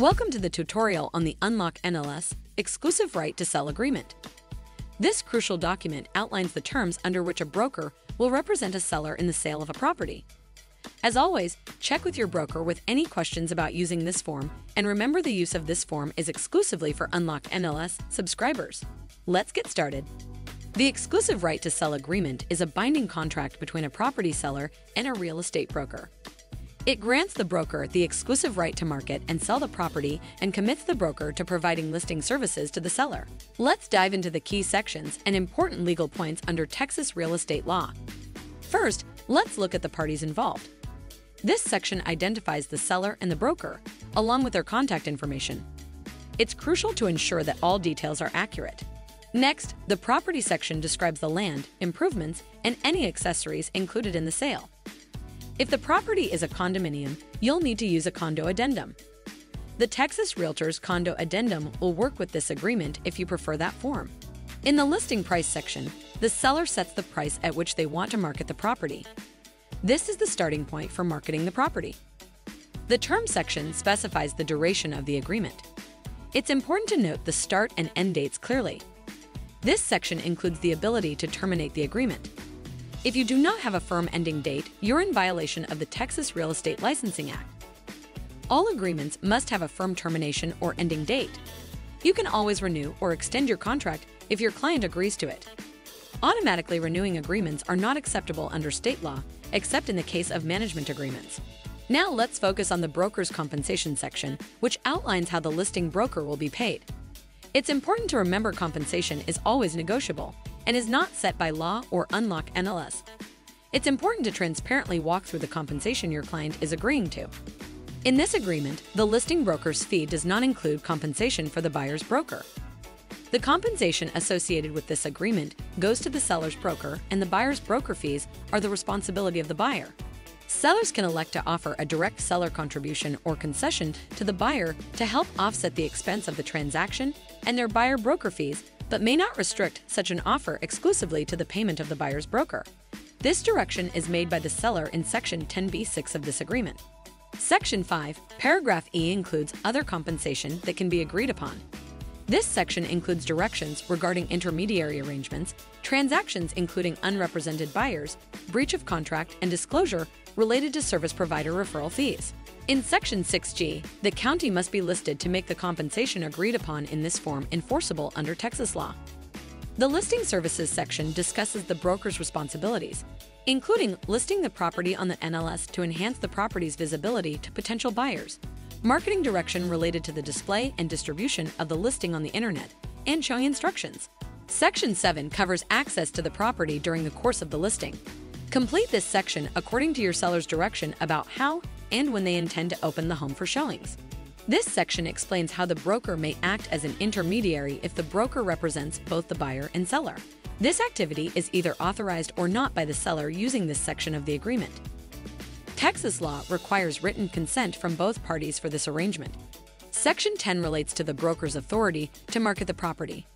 Welcome to the tutorial on the Unlock MLS Exclusive Right to Sell Agreement. This crucial document outlines the terms under which a broker will represent a seller in the sale of a property. As always, check with your broker with any questions about using this form, and remember the use of this form is exclusively for Unlock MLS subscribers. Let's get started. The exclusive right to sell agreement is a binding contract between a property seller and a real estate broker. It grants the broker the exclusive right to market and sell the property and commits the broker to providing listing services to the seller. Let's dive into the key sections and important legal points under Texas real estate law. First, let's look at the parties involved. This section identifies the seller and the broker, along with their contact information. It's crucial to ensure that all details are accurate. Next, the property section describes the land, improvements, and any accessories included in the sale. If the property is a condominium, you'll need to use a condo addendum. The Texas Realtors Condo Addendum will work with this agreement if you prefer that form. In the listing price section, the seller sets the price at which they want to market the property. This is the starting point for marketing the property. The term section specifies the duration of the agreement. It's important to note the start and end dates clearly. This section includes the ability to terminate the agreement. If you do not have a firm ending date, you're in violation of the Texas Real Estate Licensing Act. All agreements must have a firm termination or ending date. You can always renew or extend your contract if your client agrees to it. Automatically renewing agreements are not acceptable under state law, except in the case of management agreements. Now let's focus on the broker's compensation section, which outlines how the listing broker will be paid. It's important to remember compensation is always negotiable, and is not set by law or unlock MLS. It's important to transparently walk through the compensation your client is agreeing to. In this agreement, the listing broker's fee does not include compensation for the buyer's broker. The compensation associated with this agreement goes to the seller's broker, and the buyer's broker fees are the responsibility of the buyer. Sellers can elect to offer a direct seller contribution or concession to the buyer to help offset the expense of the transaction and their buyer broker fees but may not restrict such an offer exclusively to the payment of the buyer's broker. This direction is made by the seller in Section 10b6 of this agreement. Section 5, paragraph E includes other compensation that can be agreed upon. This section includes directions regarding intermediary arrangements, transactions including unrepresented buyers, breach of contract, and disclosure related to service provider referral fees. In Section 6G, the county must be listed to make the compensation agreed upon in this form enforceable under Texas law. The Listing Services section discusses the broker's responsibilities, including listing the property on the MLS to enhance the property's visibility to potential buyers, marketing direction related to the display and distribution of the listing on the internet, and showing instructions. Section 7 covers access to the property during the course of the listing. Complete this section according to your seller's direction about how and when they intend to open the home for showings. This section explains how the broker may act as an intermediary if the broker represents both the buyer and seller. This activity is either authorized or not by the seller using this section of the agreement. Texas law requires written consent from both parties for this arrangement. Section 10 relates to the broker's authority to market the property.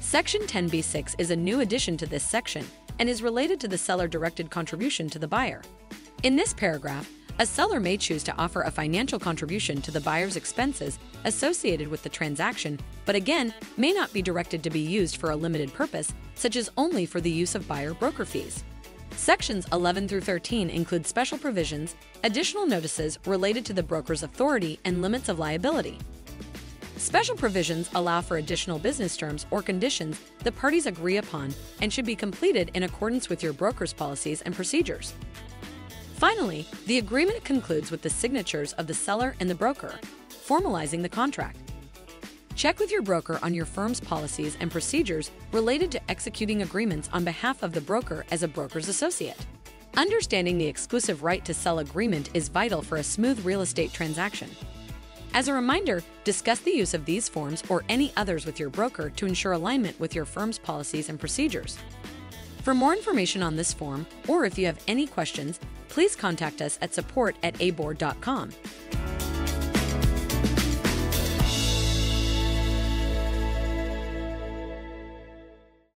Section 10b6 is a new addition to this section and is related to the seller directed contribution to the buyer. In this paragraph, a seller may choose to offer a financial contribution to the buyer's expenses associated with the transaction, but again, may not be directed to be used for a limited purpose, such as only for the use of buyer broker fees. Sections 11 through 13 include special provisions, additional notices related to the broker's authority and limits of liability. Special provisions allow for additional business terms or conditions the parties agree upon and should be completed in accordance with your broker's policies and procedures. Finally, the agreement concludes with the signatures of the seller and the broker, formalizing the contract. Check with your broker on your firm's policies and procedures related to executing agreements on behalf of the broker as a broker's associate. Understanding the exclusive right to sell agreement is vital for a smooth real estate transaction. As a reminder, discuss the use of these forms or any others with your broker to ensure alignment with your firm's policies and procedures. For more information on this form, or if you have any questions, please contact us at support at abor.com.